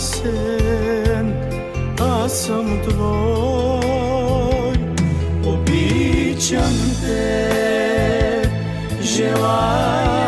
sen asam tvoj Običam te, želam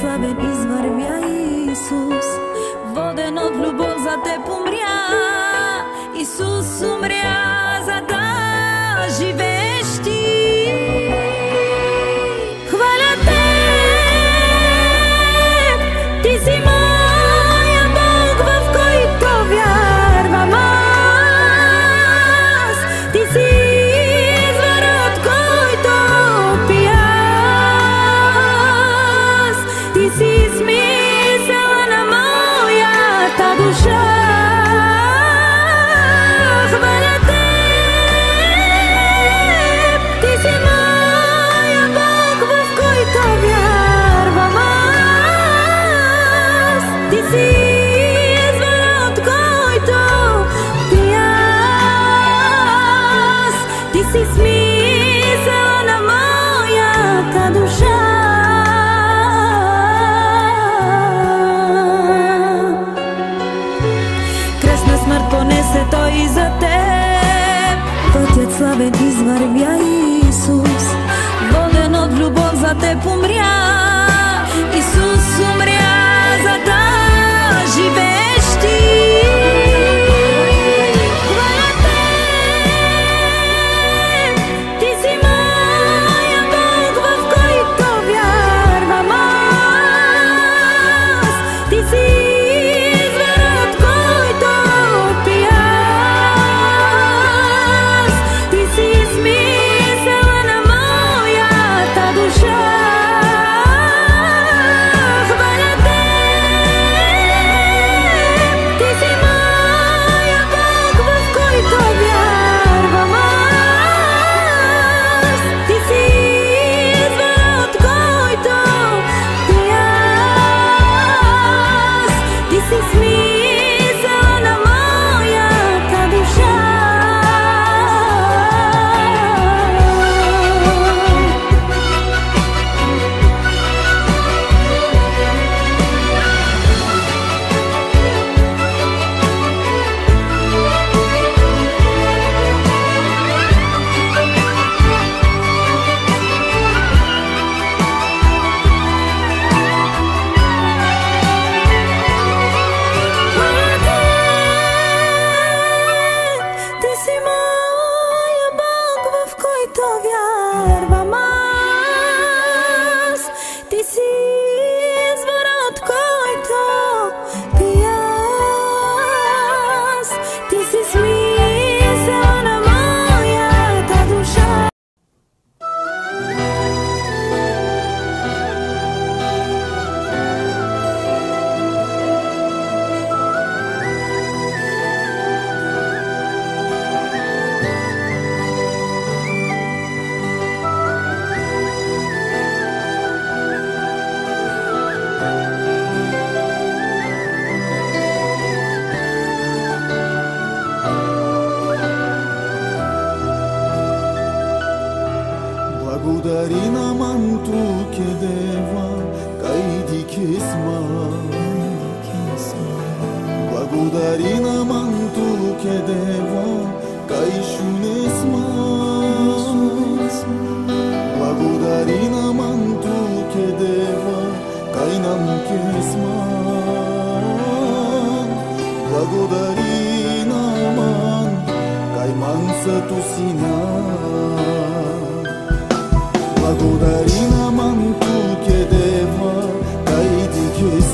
слабен извор мя Иисус Воден од љубов за теб умря Иисус умря за да живееш Gudarina mantu che devo Kai shunes mas La gudarina mantu che devo Kai nam kes La gudarina man Kai mansa tu sina La gudarina mantu che devo Kai di kes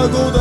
água, gol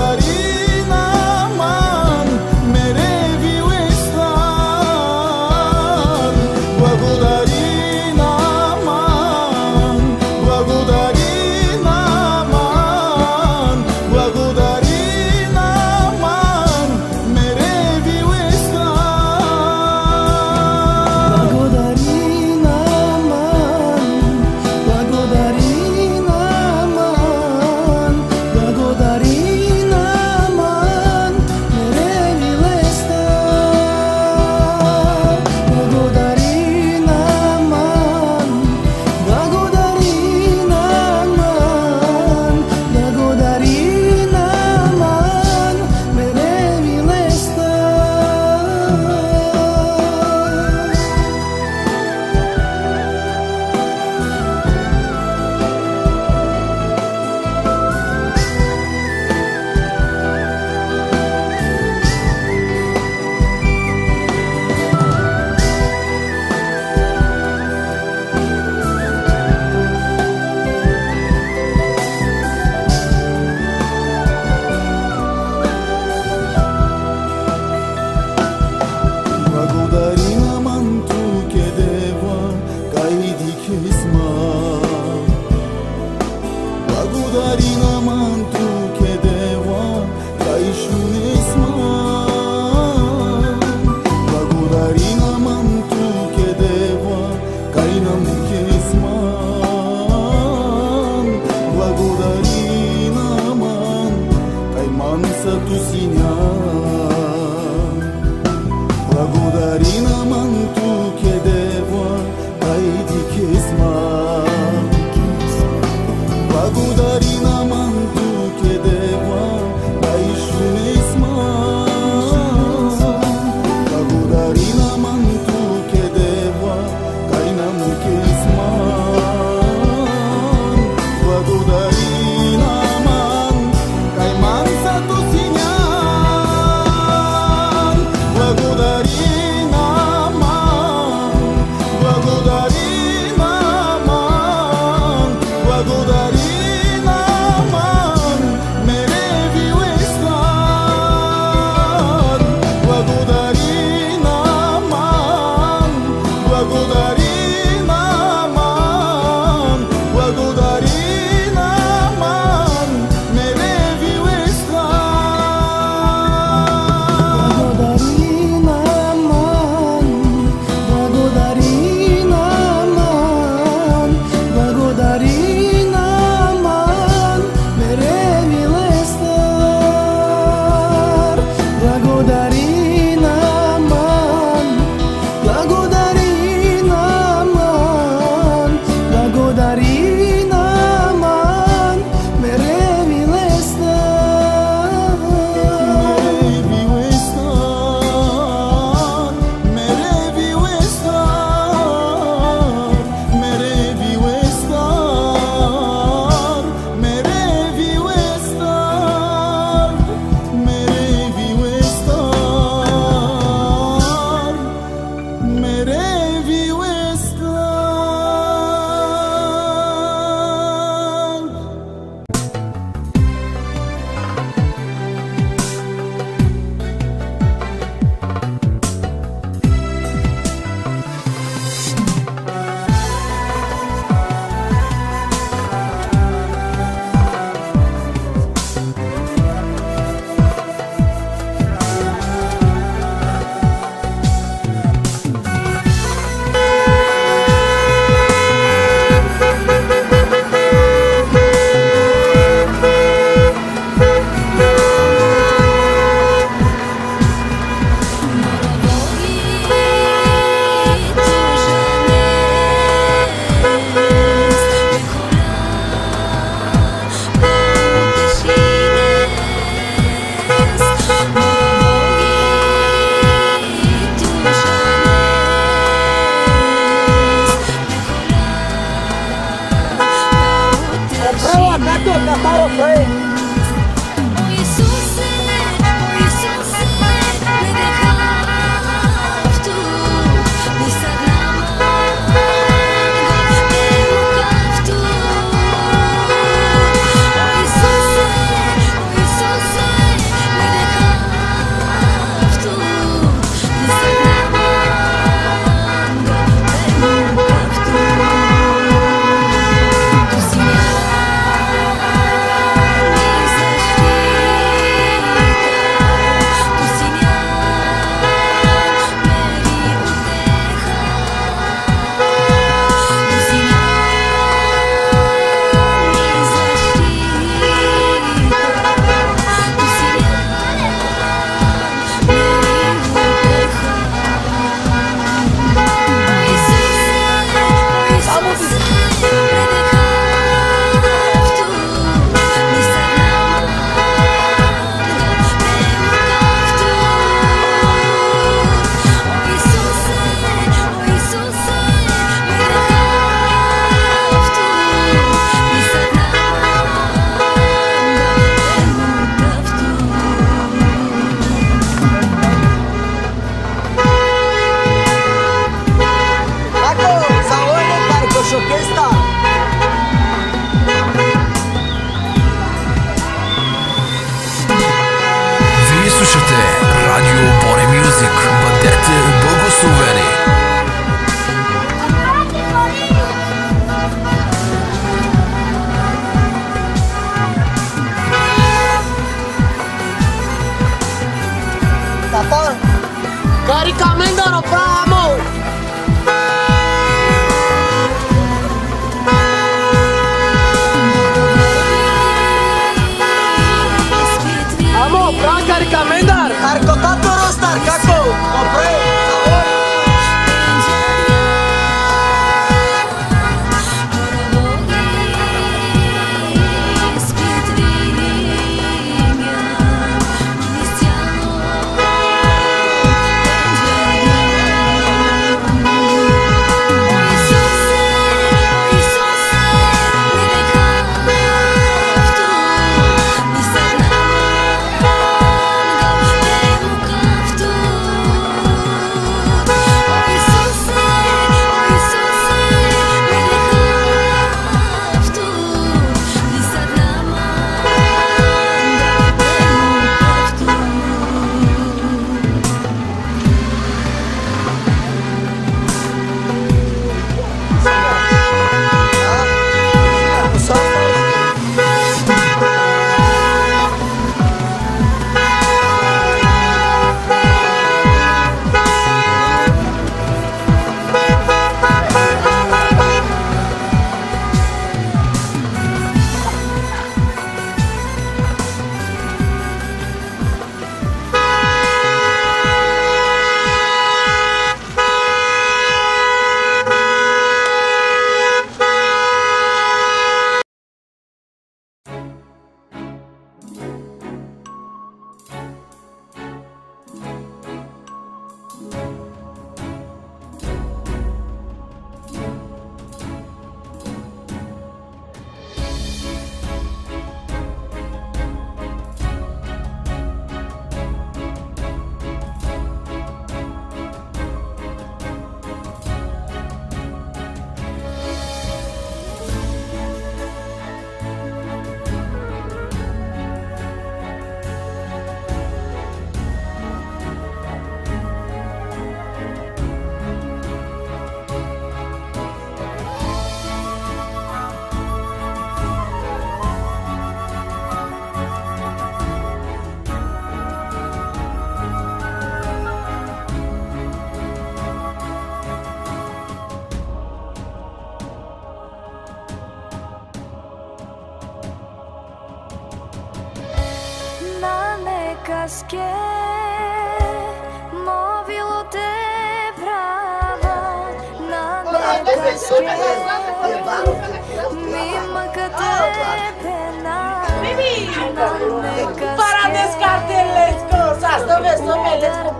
Para descarte, let's go. O sea, esto me estoy, let's go.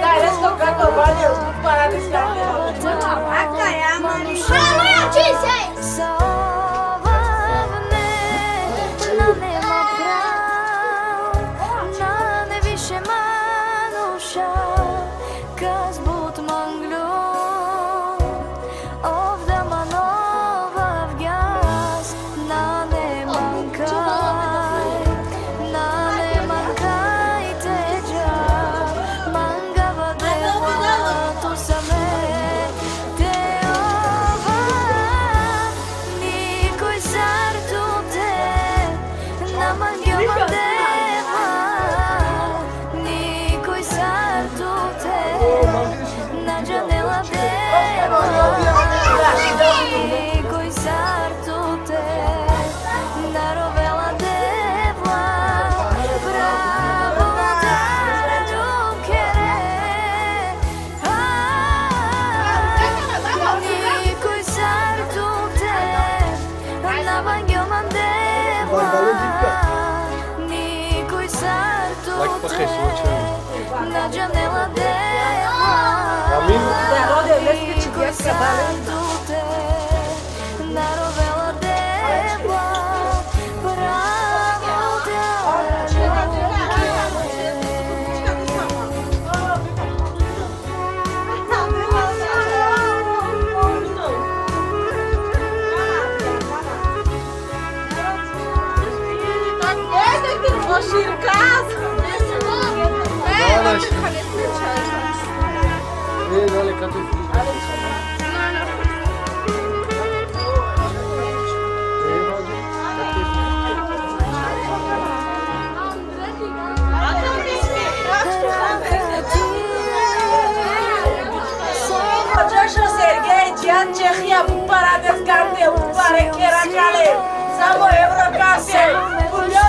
Dale, esto canto, vale, para descarte. Mamá, calla, mamá. A chisei. na janela dela. Amigo, é, olha, eu que te conheço, Keracale, siamo Eurocase, Pugliò!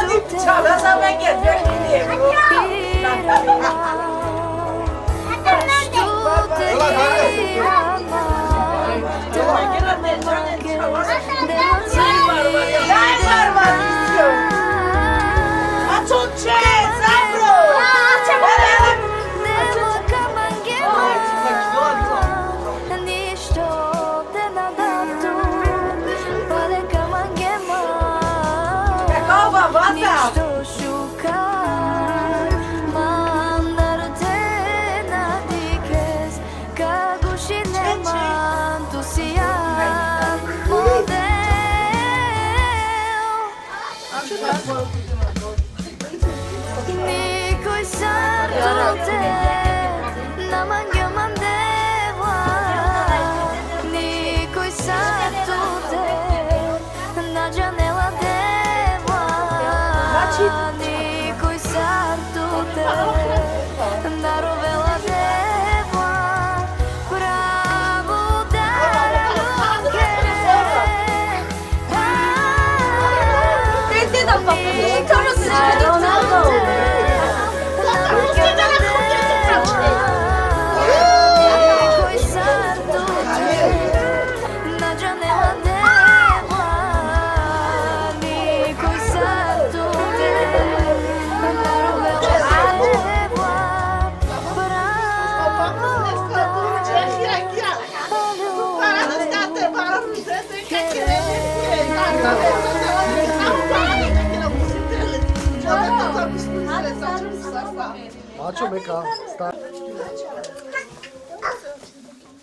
Macho meka, sta.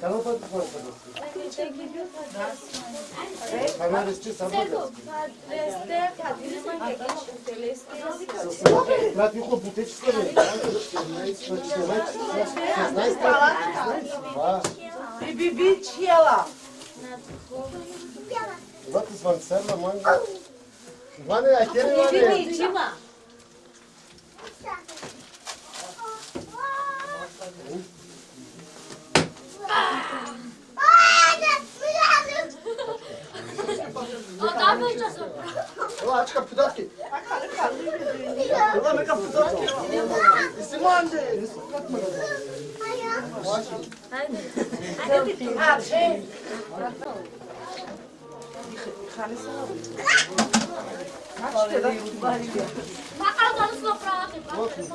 Kamo pa tvoje Kamera ste samo. Brat mi ho buteć skoro. Znaš Dva. И биби aç kapıda at ki. Ulan ne kapıda at ki. İsim anne. İsim katma. Aç. Hadi. Hadi. Hadi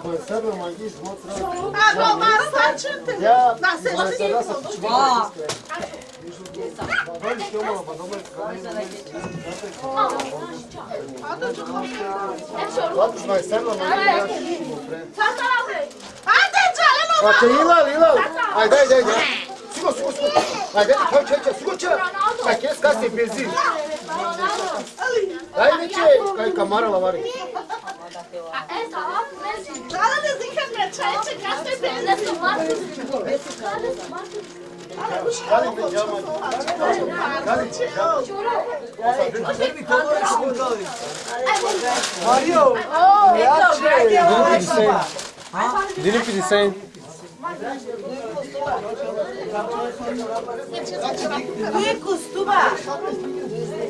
koje sebe magiš, motra... A doma sačete, da se vas Ba! Pa dođi ti umalo, pa doma A dođu Otišla je sebe magiš, Tata, ajde, džale, no! Daj mi će, kaj kamarala vari. Dala da zikam na čajče, kako je bilo da su masu. Kali me džama. Kali će. Možda mi komora što udali. Mario, jače. Dini pidi sen. Dini pidi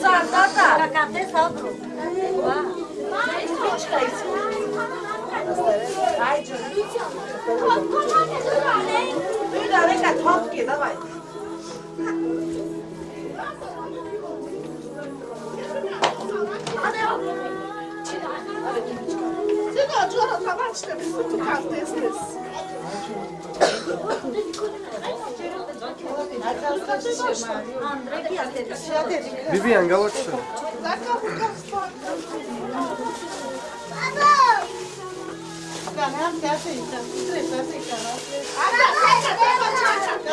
sa tata. Haydi. Bir tane kat hop ki давай. Сега чора табачте ми се тука тестес. Bibian, galaxy.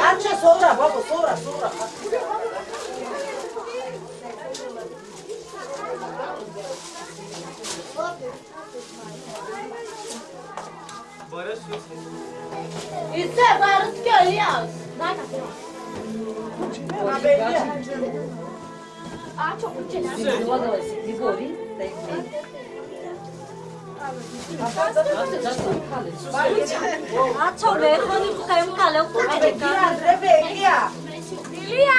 Arče, sora, babo, sora, sora. Bora, Suzy. İse barış köy yaz. Ne yapıyorsun? Haberli. Aa çok güzel. acho que da var. Bir gori. Acho mesmo que tem um calão por aí. Rebequia! Lilia!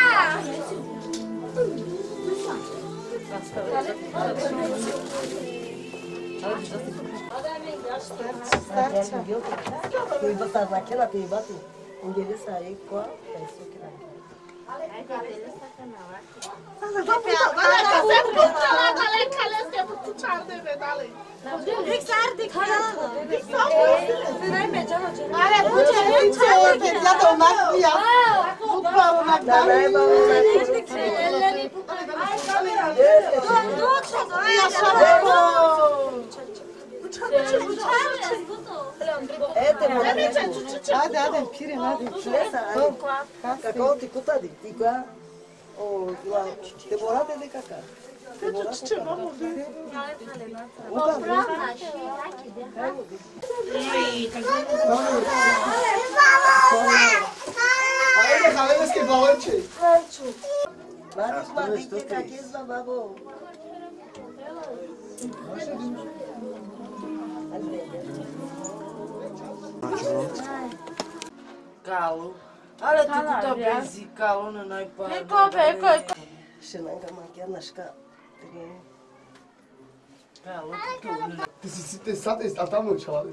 Andre bekliya. Tuiba sa naquela tuiba tu. Endereça aí qual é isso que lá. Ете, ма да нече. Ајде, ајде, кири, ајде, чеса, ајде. Како ти кутади? Ти која? О, ила, те борате дека ка? Те борате ка? Така. Ајде, хавелеске балонче. Бариш, ба, дикте, как изба, бабо. Thank you. Calo. Olha tu que tá bem e calo na noipa. Vem cá, vem cá. Se não ganhar aqui, não acho que tem. Calo. Ты си сите сате, а там е учала.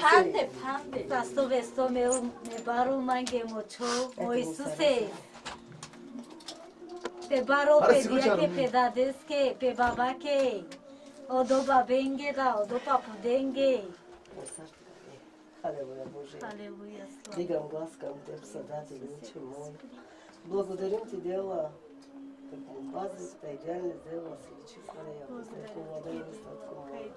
Pande, pande. Sa sove sto me baru mange močo, moj Pe baro Ara pe sigur dia que canım. pe dades que pe baba que o do babenge da o do papudenge. Aleluia, Bože. Aleluia. slava. Digam glas kam te psadatelju moj. Благодарим ти дела, како пази, тајджани дела си личи свареја, како владен статко мой.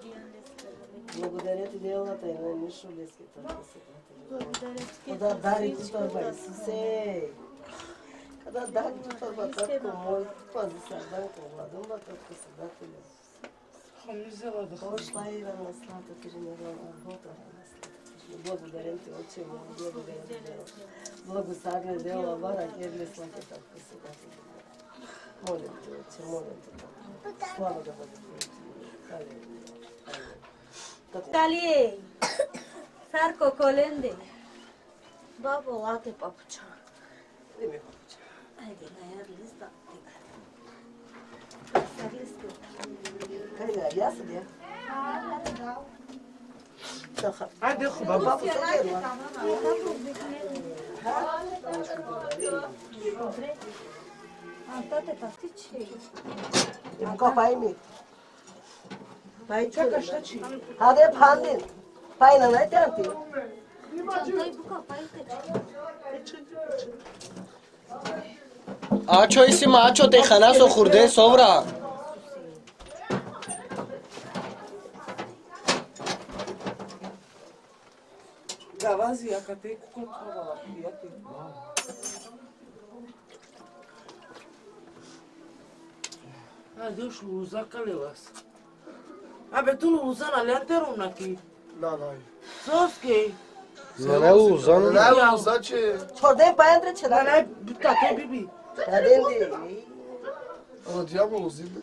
Благодаря ти дела, тај на нишу лески така се Када дари ти торба Исусе. Радан чорбата татко пази сардан ковладым батат председателя. Хамизела да Пошла и рано слата, кажи не рано, вот рано слата. Благодарен ти, отче мой, благодарен ти, дела. Благосадне дела, вара, герли слата, так председателя. Молим ти, отче, молим ти, Слава да бъде ти, Алелуя. Талие, Сарко Коленде, бабо лате папча. Не ми А, да, хуба, папу, ანტატე ფაქტიჩი. აკა პაიმი. პაიჩა კაშაჩი. ადე ფანდი. პაინა ნაიტანტი. იმაჯი. ჩაი ბუკა პაიჩა. ჩი ჩი. آچو اسم آچو تی خناس و خورده سورا Да, в Азии, а коты кукуркала, приятный. Hadi još luza kalivas. A be tu luza na ljeterom neki. Da, da. Zoski. Ne, ne luza, ne. Ne luza će... Hodaj pa jedreće da ne. Ne, tako je bibi. Каден ти? Ама дјавол зиби.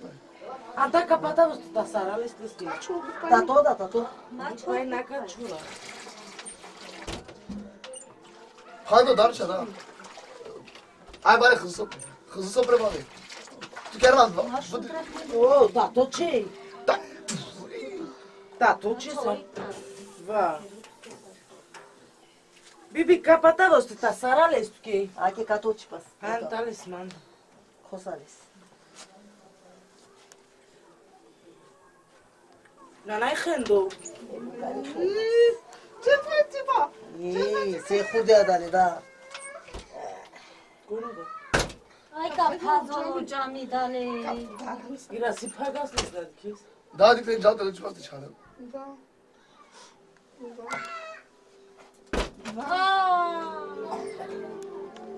А така па таму сте да та сара, ле сте сте. Тато, да, тато. Тоа е нака чула. Хајде, Дарче, да. Ај, баре, Хзусо. Хзусо пребави. Ти ке раз, да. ба? Да О, тато та Тато че се. Ва. Bibi kapatados te tasarales ki. Ake katochpas. Pantales man. Kosales. Nanay khendo. Tipa tipa. Ee, se khude adale da. გურუბა აი გაფაზოლო ჯამიდალე ირასი ფაგასლის დადიქის დადი პენ ჯატა ჩხასტი ჩანა და და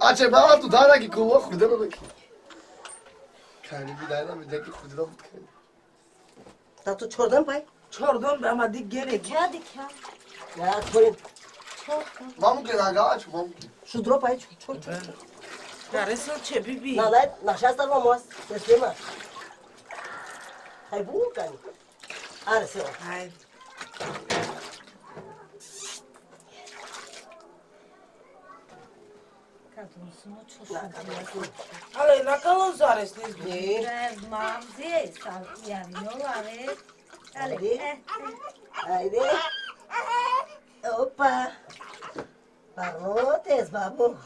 აჩე მამა თუ დარაგი გულა ხდება მე. ქალები დაინა მე დაკი ხდება ხუთქე დათო ჩორდან ბაი? ჩორდან ამა დი გერე ჩადი ჩა და თორე მამუკე დაგააჩ მამუკე შუდრო ბაი ჩორ გარესო ჩებიბი ნალა ნაშასტა მომოს ესემა აი ბუკანი არა სეო. აი. Ale, na kalozare ste izbili? Ne znam, gdje sam javio, ale... Ale, eh, Ajde. Opa. Babotes, babo.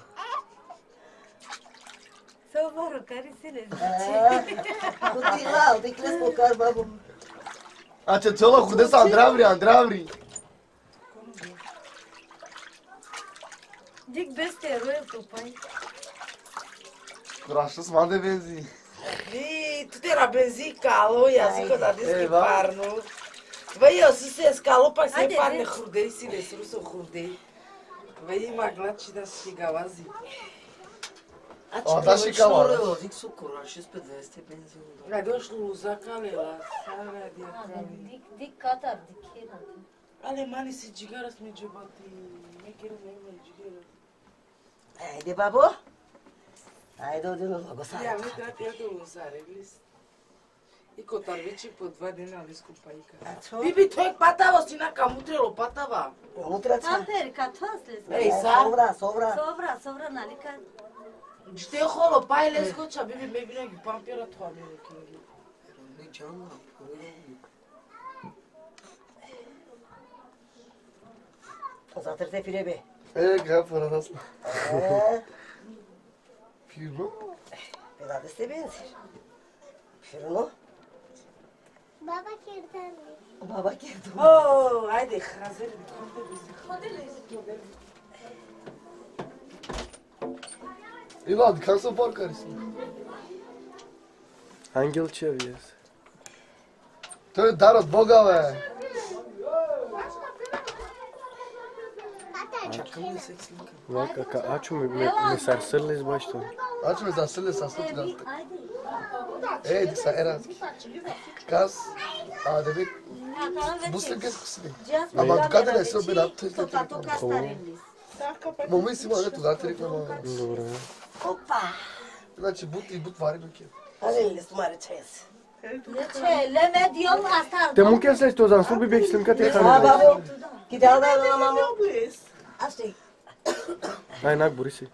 São marocaricinês. Cutilal, de que les focar, babu A ce ți-o cu de andravri, andravri. Dic beste, râul, pai. Graças mal de benzinho. E tu terá benzinho calo e assim quando diz que parno. Vai eu se se escalou para ser parno rudei se desse o seu rudei. Vai magnate da chigavazi. Ó, tá chigavora. Eu vi que socorro, achei os pedestres ter benzinho. Cadê os lusa calela? Sabe de calela. De cata de queira. Alemani se digaras me jubati. Me quero mesmo digaras. Aí de babo. трати ја да узаре, глис. И котар вече по два дена ли скупајка. Aço. Биби, тој патава си на камутрело, патава. Mutra ça. Afer katasles. Ей, са. Sobra, sobra. Sobra sobra nalika. Ще холо, пај лес коча, биби, ме винаги пампира тоа ми рекинги. Uzatırsa firebe. Eee gel para nasıl? Ee, Firma. Piro? Belada size benzer. Piro? Baba kirden mi? Baba kirden. Oo, hadi hazır. Hadi lezzetli. Evladım kalsın fark arasında. Hangi ilçe yapıyorsun? Tövbe darat boga be. ми ме, ме сарсърли с баща. Aç mı zasılı saslı Evi gazete. haydi. Ey disa eraz. Kas. Adebek. Hakan Bu ve sen kes kısmı. Just Ama bila dikkat vera et, sen veći, bir aptal to tetek tato ama. kastarelis. Mama isi var tu zaten ama. Добре. Hoppa. Znači but i but var ki. Hadi les mare çayız. Leçe, leme diyor astar. Те му кесеш тозан су би бек слимка те Ha хана. Аз стој. Ај, нак, Бориси.